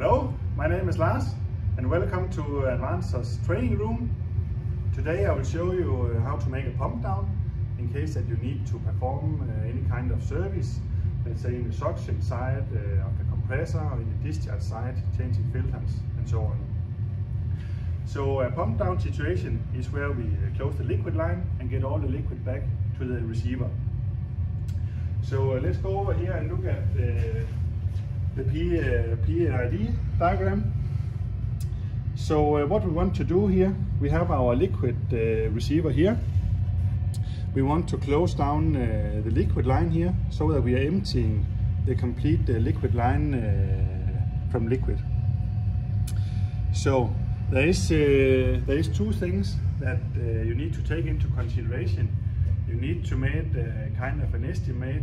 Hello, my name is Lars and welcome to Advansor's training room. Today I will show you uh, how to make a pump down in case that you need to perform uh, any kind of service, let's say in the suction side uh, of the compressor or in the discharge side, changing filters and so on. So a pump down situation is where we close the liquid line and get all the liquid back to the receiver. So let's go over here and look at uh, the P, uh, PID diagram. So uh, what we want to do here, we have our liquid uh, receiver here. We want to close down uh, the liquid line here so that we are emptying the complete uh, liquid line uh, from liquid. So there is, uh, there is two things that you need to take into consideration. You need to make kind of an estimate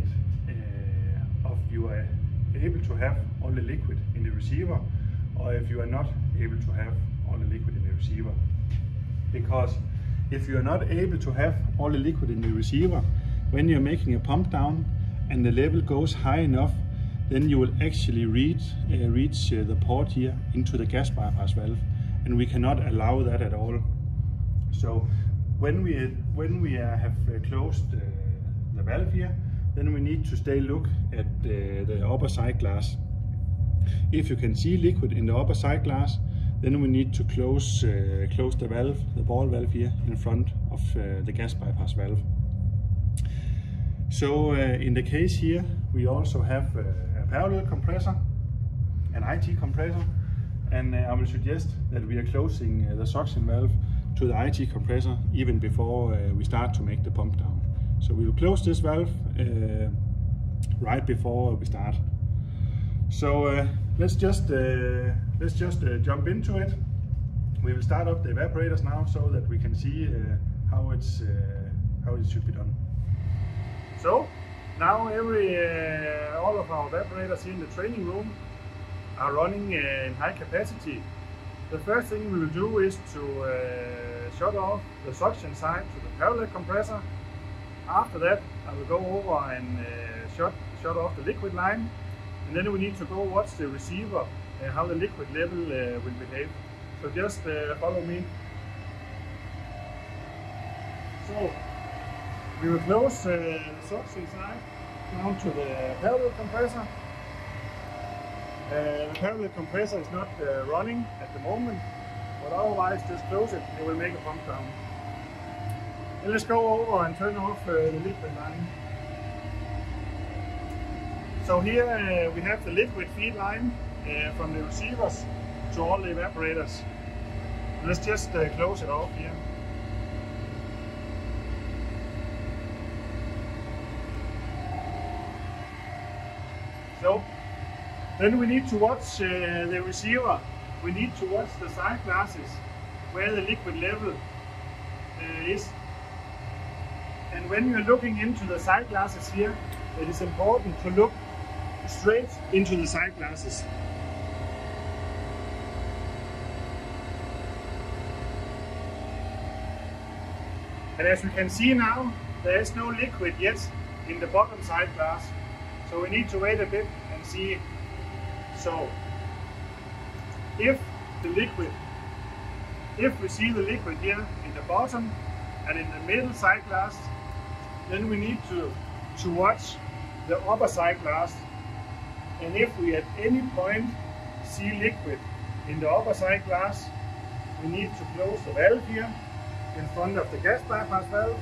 of you are able to have all the liquid in the receiver or if you are not able to have all the liquid in the receiver. Because if you are not able to have all the liquid in the receiver, when you're making a pump down and the level goes high enough, then you will actually reach, uh, reach uh, the port here into the gas bypass valve and we cannot allow that at all. So when we, when we uh, have uh, closed uh, the valve here, then we need to stay look at uh, the upper side glass. If you can see liquid in the upper side glass, then we need to close, uh, close the valve, the ball valve here in front of uh, the gas bypass valve. So uh, in the case here, we also have uh, a parallel compressor, an IT compressor, and uh, I will suggest that we are closing the suction valve to the IT compressor even before we start to make the pump down. So we will close this valve uh, right before we start. So uh, let's just uh, let's just uh, jump into it. We will start up the evaporators now so that we can see uh, how it's uh, how it should be done. So now every all of our evaporators here in the training room are running in high capacity. The first thing we will do is to shut off the suction side to the parallel compressor. After that, I will go over and uh, shut shut off the liquid line, and then we need to go watch the receiver uh, how the liquid level uh, will behave. So just uh, follow me. So we will close uh, the suction side down to the parallel compressor. Uh, the parallel compressor is not running at the moment, but otherwise just close it, it will make a pump down. Let's go over and turn off uh, the liquid line. So here uh, we have the liquid feed line uh, from the receivers to all the evaporators. Let's just uh, close it off here. So then we need to watch uh, the receiver. We need to watch the side glasses where the liquid level uh, is. And when you're looking into the side glasses here, it is important to look straight into the side glasses. And as we can see now, there is no liquid yet in the bottom side glass. So we need to wait a bit and see. So if the liquid, if we see the liquid here in the bottom and in the middle side glass, then we need to, to watch the upper side glass. And if we at any point see liquid in the upper side glass, we need to close the valve here in front of the gas bypass valve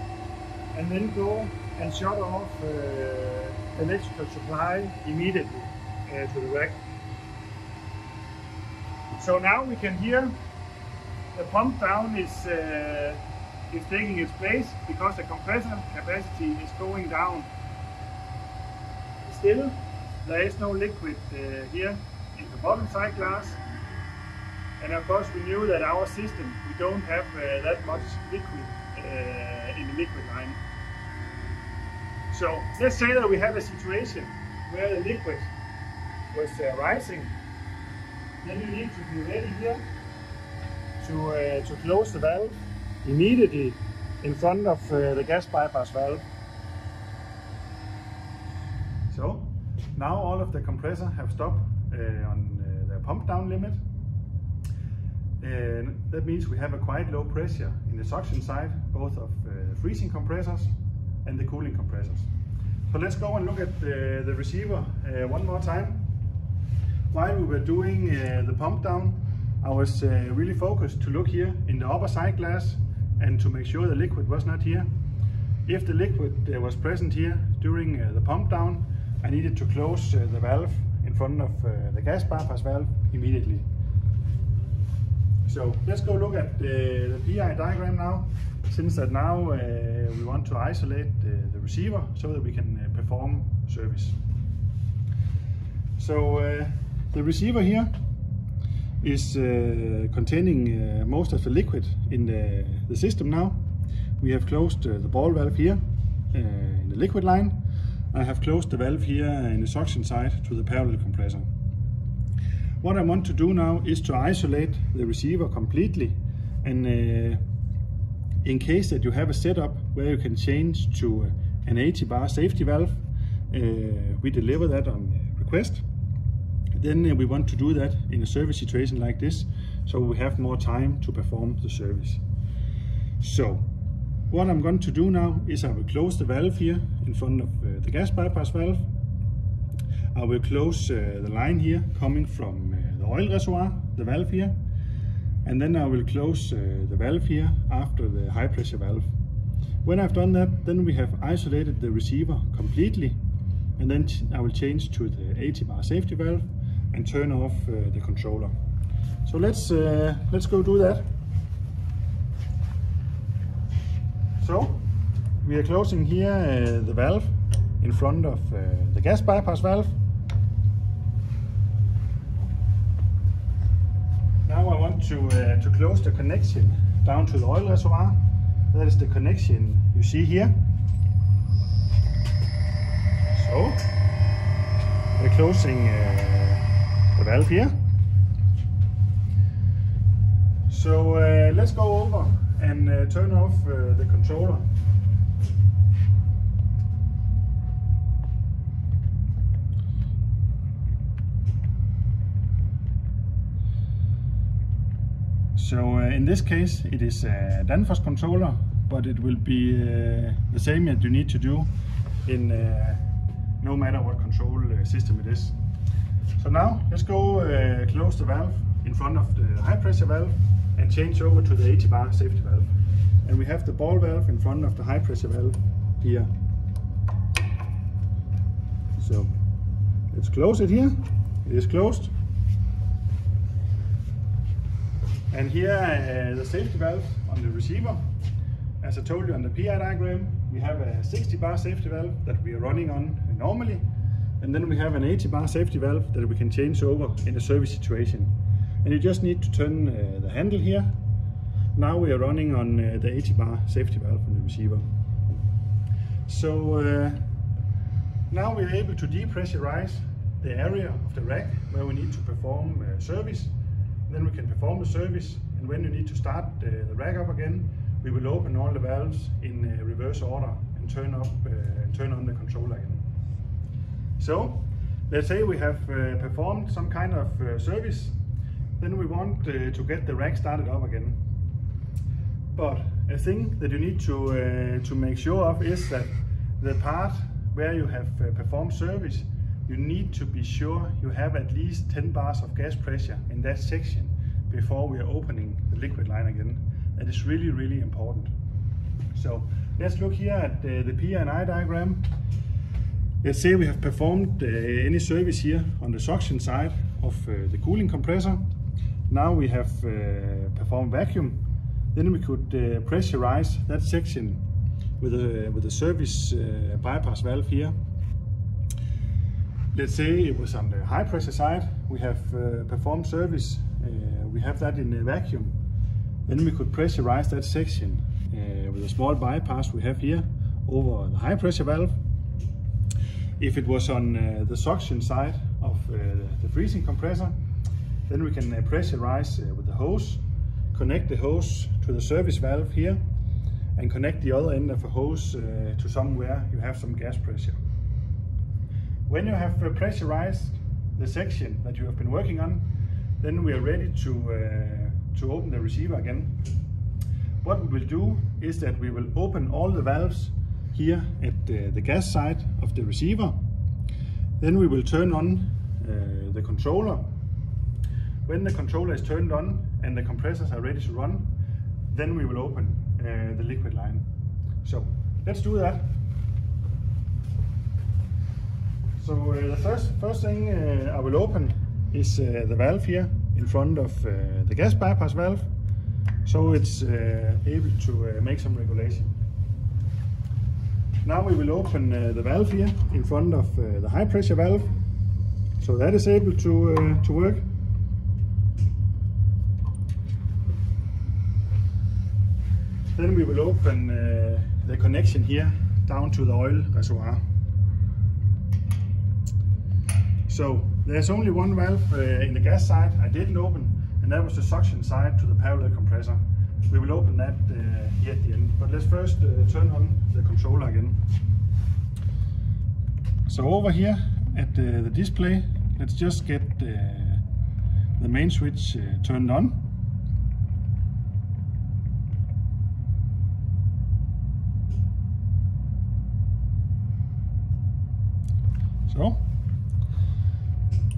and then go and shut off uh, electrical supply immediately uh, to the rack. So now we can hear the pump down is, uh, is taking its place because the compressor capacity is going down. Still, there is no liquid uh, here in the bottom side glass. And of course we knew that our system, we don't have uh, that much liquid uh, in the liquid line. So let's say that we have a situation where the liquid was uh, rising, then you need to be ready here to, uh, to close the valve immediately in front of uh, the gas bypass valve. So now all of the compressor have stopped uh, on uh, pump down limit. And that means we have a quite low pressure in the suction side, both of uh, freezing compressors and the cooling compressors. So let's go and look at the, the receiver uh, one more time. While we were doing uh, the pump down, I was really focused to look here in the upper side glass and to make sure the liquid was not here. If the liquid uh, was present here during uh, the pump down, I needed to close uh, the valve in front of the gas bypass valve immediately. So let's go look at the, PI diagram now, since that now uh, we want to isolate the, receiver so that we can uh, perform service. So uh, the receiver here is containing most of the liquid in the, the system now. We have closed the ball valve here in the liquid line. I have closed the valve here in the suction side to the parallel compressor. What I want to do now is to isolate the receiver completely and uh, in case that you have a setup where you can change to uh, an 80 bar safety valve, uh, we deliver that on request. Then uh, we want to do that in a service situation like this, so we have more time to perform the service. So, what I'm going to do now is I will close the valve here in front of uh, the gas bypass valve I will close uh, the line here coming from uh, the oil reservoir, the valve here, and then I will close uh, the valve here after the high pressure valve. When I've done that, then we have isolated the receiver completely, and then I will change to the 80 bar safety valve and turn off uh, the controller. So let's uh, let's go do that. So we are closing here uh, the valve in front of the gas bypass valve Now I want to, uh, to close the connection down to the oil reservoir. That is the connection you see here. So, we're closing uh, valve here. So uh, let's go over and uh, turn off uh, the controller. So uh, in this case it is a Danfoss controller, but it will be uh, the same that you need to do in uh, no matter what control uh, system it is. So now let's go uh, close the valve in front of the high pressure valve and change over to the 80 bar safety valve. And we have the ball valve in front of the high pressure valve here. So let's close it here. It is closed. And here uh, the safety valve on the receiver. As I told you on the PI diagram, we have a 60 bar safety valve that we are running on normally. And then we have an 80 bar safety valve that we can change over in a service situation. And you just need to turn uh, the handle here. Now we are running on uh, the 80 bar safety valve on the receiver. So uh, now we are able to depressurize the area of the rack where we need to perform uh, service then we can perform the service. And when you need to start uh, the rack up again, we will open all the valves in uh, reverse order and turn up and turn on the controller again. So let's say we have uh, performed some kind of uh, service, then we want uh, to get the rack started up again. But a thing that you need to to make sure of is that the part where you have performed service you need to be sure you have at least 10 bars of gas pressure in that section before we are opening the liquid line again. That is really, really important. So let's look here at uh, the PI diagram. Let's say we have performed uh, any service here on the suction side of uh, the cooling compressor. Now we have uh, performed vacuum. Then we could pressurize that section with a, with a service bypass valve here let's say it was on the high pressure side, we have uh, performed service, uh, we have that in a vacuum. Then we could pressurize that section uh, with a small bypass we have here over the high pressure valve. If it was on uh, the suction side of uh, the freezing compressor, then we can uh, pressurize with the hose, connect the hose to the service valve here, and connect the other end of the hose to somewhere you have some gas pressure. When you have pressurized the section that you have been working on, then we are ready to, uh, to open the receiver again. What we will do is that we will open all the valves here at uh, the gas side of the receiver. Then we will turn on uh, the controller. When the controller is turned on and the compressors are ready to run, then we will open uh, the liquid line. So let's do that. So uh, the first, first thing uh, I will open is uh, the valve here in front of uh, the gas bypass valve so it's able to make some regulation. Now we will open uh, the valve here in front of uh, the high pressure valve so that is able to, uh, to work. Then we will open the connection here down to the oil reservoir. So there's only one valve uh, in the gas side I didn't open, and that was the suction side to the parallel compressor. We will open that uh, at the end, but let's first uh, turn on the controller again. So over here at uh, the display, let's just get uh, the main switch uh, turned on. So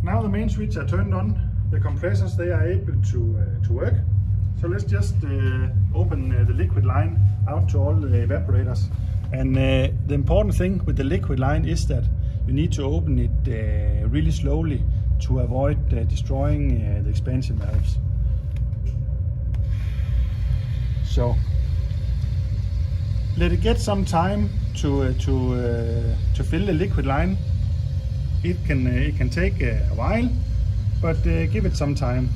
now the main switch are turned on, the compressors they are able to, uh, to work. So let's just uh, open uh, the liquid line out to all the evaporators. And uh, the important thing with the liquid line is that you need to open it uh, really slowly to avoid uh, destroying the expansion valves. So let it get some time to to to fill the liquid line it can uh, it can take uh, a while, but uh, give it some time.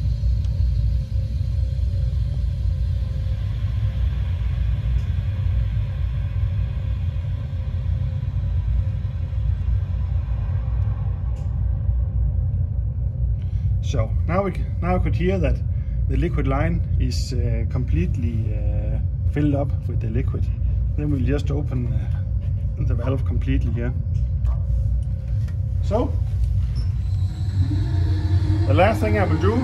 So now we now we could hear that the liquid line is uh, completely uh, filled up with the liquid. Then we'll just open uh, the valve completely here. So, the last thing I will do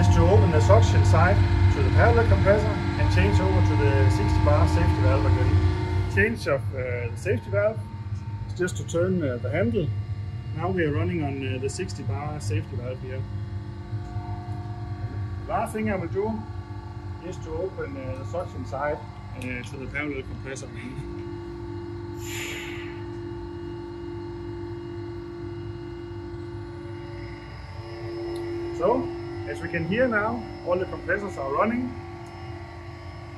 is to open the suction side to the parallel compressor and change over to the 60 bar safety valve again. Change of uh, the safety valve is just to turn uh, the handle. Now we are running on uh, the 60 bar safety valve here. The last thing I will do is to open uh, the suction side uh, to the parallel compressor. So, as we can hear now, all the compressors are running.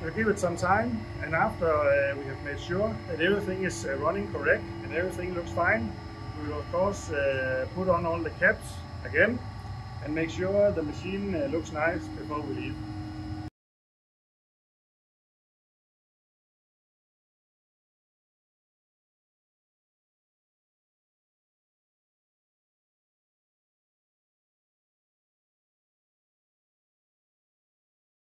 We'll give it some time and after uh, we have made sure that everything is uh, running correct and everything looks fine, we will of course uh, put on all the caps again and make sure the machine uh, looks nice before we leave.